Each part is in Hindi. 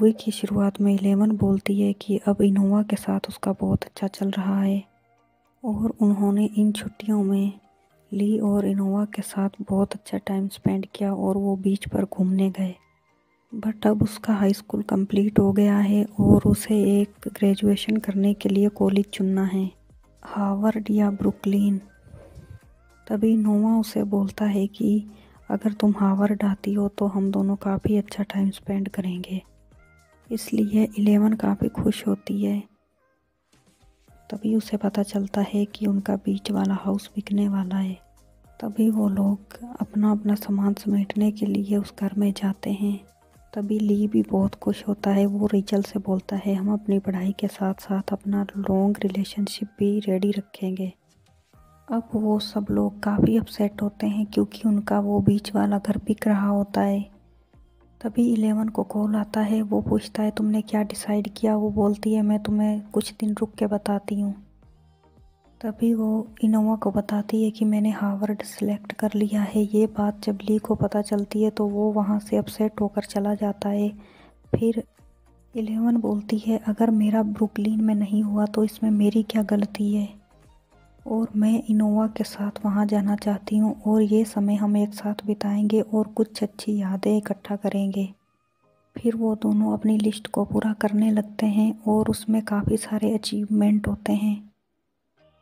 मूवी की शुरुआत में इलेवन बोलती है कि अब इनोवा के साथ उसका बहुत अच्छा चल रहा है। और उन्होंने इन छुट्टियों में ली और इनोवा के साथ बहुत अच्छा टाइम स्पेंड किया और वो बीच पर घूमने गए। बट अब उसका हाई स्कूल कंप्लीट हो गया है और उसे एक ग्रेजुएशन करने के लिए कॉलेज चुनना है। हार्वर्ड या ब्रुकलिन तभी नोवा उसे बोलता है कि अगर तुम हार्वर्ड आती हो तो हम दोनों काफ़ी अच्छा टाइम स्पेंड करेंगे। इसलिए इलेवन काफ़ी खुश होती है। तभी उसे पता चलता है कि उनका बीच वाला हाउस बिकने वाला है। तभी वो लोग अपना अपना सामान समेटने के लिए उस घर में जाते हैं। तभी ली भी बहुत खुश होता है। वो रिचल से बोलता है, हम अपनी पढ़ाई के साथ साथ अपना लॉन्ग रिलेशनशिप भी रेडी रखेंगे। अब वो सब लोग काफ़ी अपसेट होते हैं क्योंकि उनका वो बीच वाला घर बिक रहा होता है। तभी इलेवन को कॉल आता है, वो पूछता है, तुमने क्या डिसाइड किया? वो बोलती है, मैं तुम्हें कुछ दिन रुक के बताती हूँ। तभी वो इनोवा को बताती है कि मैंने हार्वर्ड सेलेक्ट कर लिया है। ये बात जब ली को पता चलती है तो वो वहाँ से अपसेट होकर चला जाता है। फिर इलेवन बोलती है, अगर मेरा ब्रुकलिन में नहीं हुआ तो इसमें मेरी क्या गलती है? और मैं इनोवा के साथ वहाँ जाना चाहती हूँ और ये समय हम एक साथ बिताएँगे और कुछ अच्छी यादें इकट्ठा करेंगे। फिर वो दोनों अपनी लिस्ट को पूरा करने लगते हैं और उसमें काफ़ी सारे अचीवमेंट होते हैं।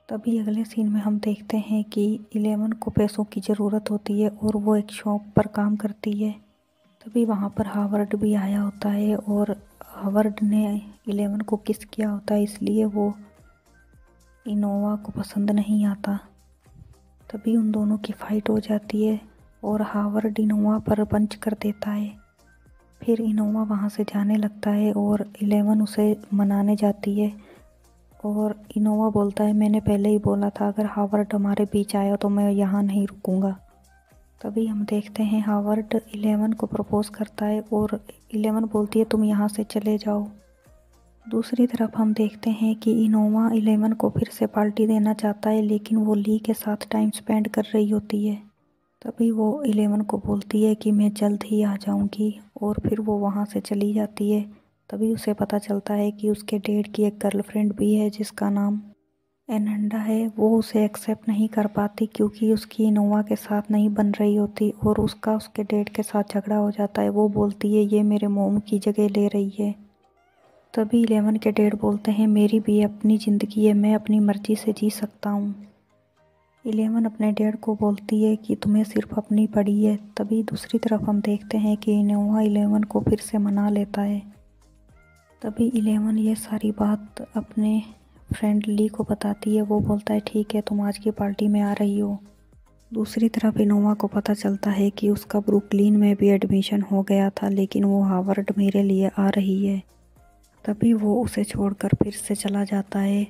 तभी अगले सीन में हम देखते हैं कि इलेवन को पैसों की ज़रूरत होती है और वो एक शॉप पर काम करती है। तभी वहाँ पर हावर्ड भी आया होता है और हावर्ड ने इलेवन को किस किया होता है इसलिए वो इनोवा को पसंद नहीं आता। तभी उन दोनों की फ़ाइट हो जाती है और हावर्ड इनोवा पर पंच कर देता है। फिर इनोवा वहाँ से जाने लगता है और इलेवन उसे मनाने जाती है। और इनोवा बोलता है, मैंने पहले ही बोला था, अगर हावर्ड हमारे बीच आया तो मैं यहाँ नहीं रुकूँगा। तभी हम देखते हैं हावर्ड इलेवन को प्रपोज़ करता है और इलेवन बोलती है, तुम यहाँ से चले जाओ। दूसरी तरफ़ हम देखते हैं कि इनोवा इलेवन को फिर से पार्टी देना चाहता है, लेकिन वो ली के साथ टाइम स्पेंड कर रही होती है। तभी वो इलेवन को बोलती है कि मैं जल्द ही आ जाऊँगी, और फिर वो वहाँ से चली जाती है। तभी उसे पता चलता है कि उसके डेड की एक गर्लफ्रेंड भी है, जिसका नाम एनंडा है। वो उसे एक्सेप्ट नहीं कर पाती, क्योंकि उसकी इनोवा के साथ नहीं बन रही होती, और उसका उसके डेड के साथ झगड़ा हो जाता है। वो बोलती है, ये मेरे मोम की जगह ले रही है। तभी इलेवन के डेड बोलते हैं, मेरी भी अपनी ज़िंदगी है, मैं अपनी मर्ज़ी से जी सकता हूँ। इलेवन अपने डेड को बोलती है कि, तुम्हें सिर्फ़ अपनी पड़ी है। तभी दूसरी तरफ़ हम देखते हैं कि इनोवा इलेवन को फिर से मना लेता है। तभी इलेवन ये सारी बात अपने फ्रेंड ली को बताती है, वो बोलता है, ठीक है, तुम आज की पार्टी में आ रही हो। दूसरी तरफ़ इनोवा को पता चलता है कि उसका ब्रुकलिन में भी एडमिशन हो गया था, लेकिन वो हार्वर्ड मेरे लिए आ रही है। तभी वो उसे छोड़कर फिर से चला जाता है।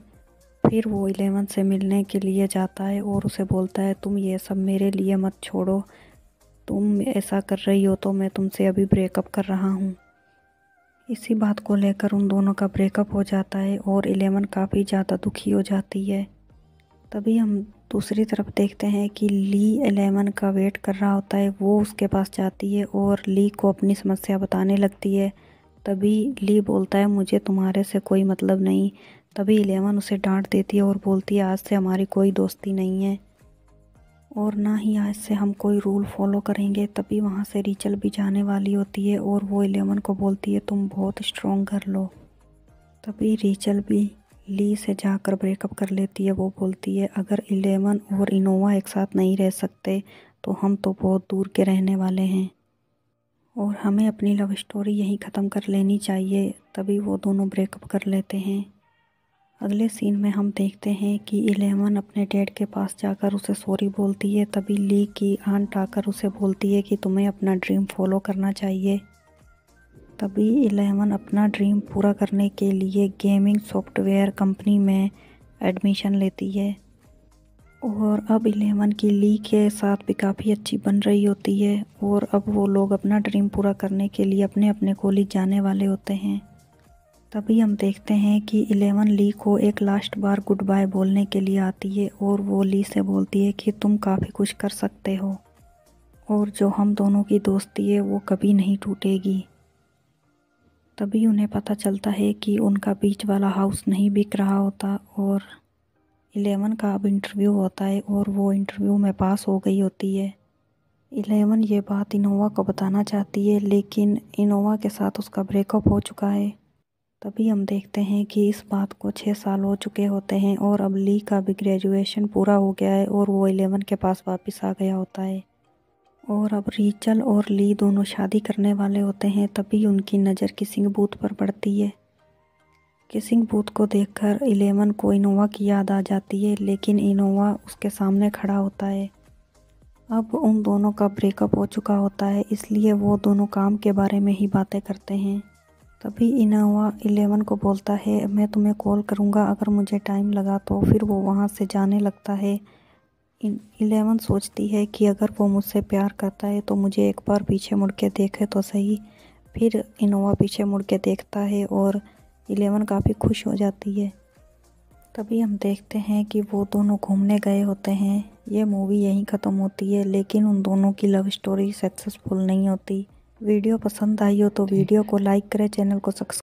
फिर वो इलेवन से मिलने के लिए जाता है और उसे बोलता है, तुम ये सब मेरे लिए मत छोड़ो। तुम ऐसा कर रही हो तो मैं तुमसे अभी ब्रेकअप कर रहा हूँ इसी बात को लेकर उन दोनों का ब्रेकअप हो जाता है और इलेवन काफ़ी ज़्यादा दुखी हो जाती है। तभी हम दूसरी तरफ़ देखते हैं कि ली एलेवन का वेट कर रहा होता है, वो उसके पास जाती है और ली को अपनी समस्या बताने लगती है। तभी ली बोलता है, मुझे तुम्हारे से कोई मतलब नहीं। तभी इलेवन उसे डांट देती है और बोलती है, आज से हमारी कोई दोस्ती नहीं है और ना ही आज से हम कोई रूल फॉलो करेंगे। तभी वहाँ से रिचल भी जाने वाली होती है और वो इलेवन को बोलती है, तुम बहुत स्ट्रॉन्ग कर लो तभी रिचल भी ली से जाकर ब्रेकअप कर लेती है, वो बोलती है, अगर इलेवन और इनोवा एक साथ नहीं रह सकते तो हम तो बहुत दूर के रहने वाले हैं। और हमें अपनी लव स्टोरी यहीं ख़त्म कर लेनी चाहिए, तभी वो दोनों ब्रेकअप कर लेते हैं। अगले सीन में हम देखते हैं कि इलेवन अपने डैड के पास जाकर उसे सॉरी बोलती है, तभी ली की आंट आकर उसे बोलती है कि तुम्हें अपना ड्रीम फॉलो करना चाहिए। तभी इलेवन अपना ड्रीम पूरा करने के लिए गेमिंग सॉफ्टवेयर कंपनी में एडमिशन लेती है। और अब इलेवन की ली के साथ भी काफ़ी अच्छी बन रही होती है और अब वो लोग अपना ड्रीम पूरा करने के लिए अपने अपने कॉलेज जाने वाले होते हैं। तभी हम देखते हैं कि इलेवन ली को एक लास्ट बार गुड बाय बोलने के लिए आती है और वो ली से बोलती है कि तुम काफ़ी कुछ कर सकते हो। और जो हम दोनों की दोस्ती है वो कभी नहीं टूटेगी। तभी उन्हें पता चलता है कि उनका बीच वाला हाउस नहीं बिक रहा होता और इलेवन का अब इंटरव्यू होता है और वो इंटरव्यू में पास हो गई होती है। इलेवन ये बात इनोवा को बताना चाहती है, लेकिन इनोवा के साथ उसका ब्रेकअप हो चुका है। तभी हम देखते हैं कि इस बात को छः साल हो चुके होते हैं और अब ली का भी ग्रेजुएशन पूरा हो गया है और वो इलेवन के पास वापस आ गया होता है। और अब रीचल और ली दोनों शादी करने वाले होते हैं, तभी उनकी नज़र किसिंग बूथ पर पड़ती है। किसिंग बूथ को देखकर इलेवन को इनोवा की याद आ जाती है, लेकिन इनोवा उसके सामने खड़ा होता है। अब उन दोनों का ब्रेकअप हो चुका होता है, इसलिए वो दोनों काम के बारे में ही बातें करते हैं। तभी इनोवा इलेवन को बोलता है, मैं तुम्हें कॉल करूँगा, अगर मुझे टाइम लगा तो। फिर वो वहाँ से जाने लगता है। इलेवन सोचती है कि अगर वो मुझसे प्यार करता है तो मुझे एक बार पीछे मुड़ के देखे तो सही। फिर इनोवा पीछे मुड़ के देखता है और इलेवन काफ़ी खुश हो जाती है। तभी हम देखते हैं कि वो दोनों घूमने गए होते हैं। ये मूवी यहीं ख़त्म होती है, लेकिन उन दोनों की लव स्टोरी सक्सेसफुल नहीं होती। वीडियो पसंद आई हो तो वीडियो को लाइक करें, चैनल को सब्सक्राइब